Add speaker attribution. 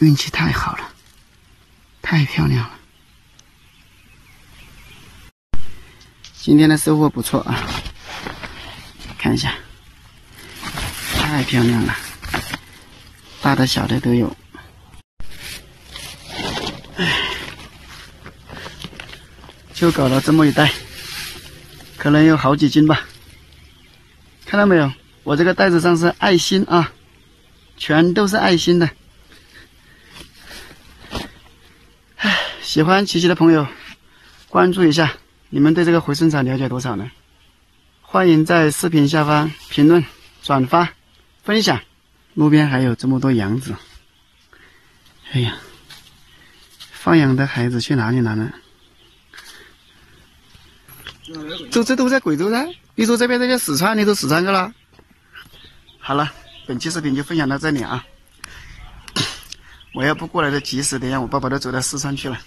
Speaker 1: 运气太好了，太漂亮了。今天的收获不错啊，看一下，太漂亮了，大的小的都有。唉，就搞了这么一袋，可能有好几斤吧。看到没有？我这个袋子上是爱心啊，全都是爱心的。喜欢琪琪的朋友，关注一下。你们对这个回声草了解多少呢？欢迎在视频下方评论、转发、分享。路边还有这么多羊子，哎呀，放羊的孩子去哪里了呢？这这都在贵州噻，你说这边这叫四川，你都四川去了。好了，本期视频就分享到这里啊！我要不过来的及时，等下我爸爸都走到四川去了。